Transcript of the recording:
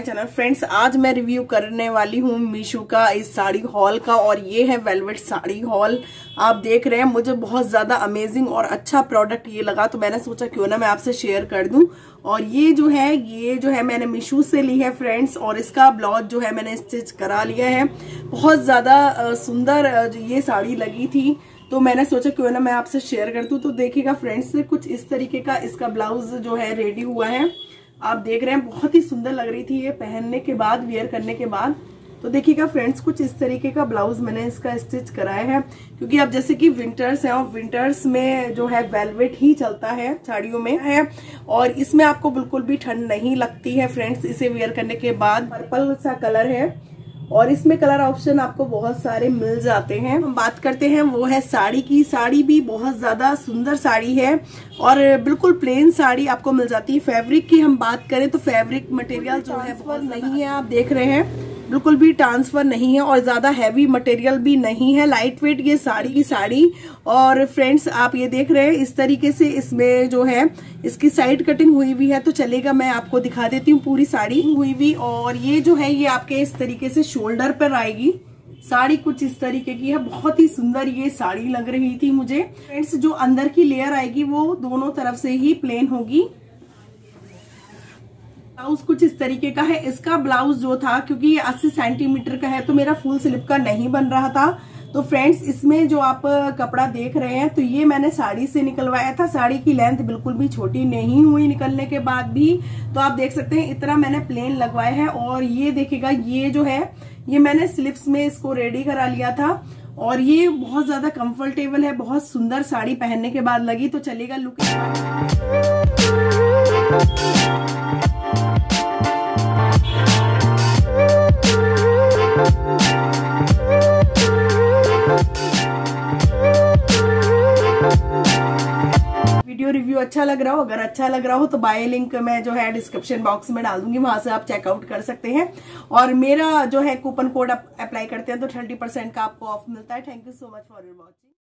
Channel friends, आज मैं review करने वाली हूँ मीशो का इस साड़ी हॉल का और ये है वेलवेट साड़ी हॉल। आप देख रहे हैं, मुझे बहुत ज़्यादा अमेजिंग और अच्छा प्रोडक्ट ये लगा तो मैंने सोचा क्यों ना मैं आपसे शेयर कर दूँ। और ये जो है, ये जो है मैंने मीशो से ली है फ्रेंड्स और इसका ब्लाउज जो है मैंने स्टिच करा लिया है। बहुत ज़्यादा सुंदर ये साड़ी लगी थी तो मैंने सोचा क्यों ना मैं आपसे शेयर कर दूँ। तो देखिएगा फ्रेंड्स कुछ इस तरीके का इसका ब्लाउज जो है रेडी हुआ है। आप देख रहे हैं, बहुत ही सुंदर लग रही थी ये पहनने के बाद वेयर करने के बाद। तो देखिएगा फ्रेंड्स कुछ इस तरीके का ब्लाउज मैंने इसका स्टिच कराया है, क्योंकि अब जैसे कि विंटर्स हैं और विंटर्स में जो है वेलवेट ही चलता है साड़ियों में, है। और इसमें आपको बिल्कुल भी ठंड नहीं लगती है फ्रेंड्स इसे वेयर करने के बाद। पर्पल सा कलर है। और इसमें कलर ऑप्शन आपको बहुत सारे मिल जाते हैं। हम बात करते हैं वो है साड़ी की। साड़ी भी बहुत ज़्यादा सुंदर साड़ी है और बिल्कुल प्लेन साड़ी आपको मिल जाती है। फैब्रिक की हम बात करें तो फैब्रिक मटेरियल जो है बहुत नहीं है आप देख रहे हैं। बिल्कुल भी ट्रांसफ़र नहीं है और ज़्यादा हैवी मटेरियल भी नहीं है। लाइट वेट ये साड़ी की साड़ी। और फ्रेंड्स आप ये देख रहे हैं, इस तरीके से इसमें जो है, इसकी साइड कटिंग हुई हुई है। तो चलेगा, मैं आपको दिखा देती हूँ पूरी साड़ी हुई हुई। और ये जो है, ये आपके इस तरीके से शोल्डर पर आएगी। साड़ी कुछ इस तरीके की है। बहुत ही सुंदर ये साड़ी लग रही थी मुझे। फ्रेंड्स जो अंदर की लेयर आएगी, वो दोनों तरफ़ से ही प्लेन होगी। ब्लाउज कुछ इस तरीके का है। इसका ब्लाउज जो था, क्योंकि ये 80 सेंटीमीटर का है तो मेरा फुल स्लिप का नहीं बन रहा था। तो फ्रेंड्स, इसमें जो आप कपड़ा देख रहे हैं तो ये मैंने साड़ी से निकलवाया था। साड़ी की लेंथ बिल्कुल भी छोटी नहीं हुई निकलने के बाद भी। तो आप देख सकते हैं, इतना मैंने प्लेन लगवाया है। और ये देखेगा ये जो है, ये मैंने स्लिप्स में इसको रेडी करा लिया था। और ये बहुत ज़्यादा कंफर्टेबल है, बहुत सुंदर साड़ी पहनने के बाद लगी। तो चलेगा लुक वीडियो रिव्यू अच्छा लग रहा हो, अगर अच्छा लग रहा हो तो बाय लिंक मैं जो है डिस्क्रिप्शन बॉक्स में डाल दूँगी, वहाँ से आप चेकआउट कर सकते हैं। और मेरा जो है कूपन कोड आप अप्लाई करते हैं तो थर्टी परसेंट का आपको ऑफ़ मिलता है। Thank you so much for your watching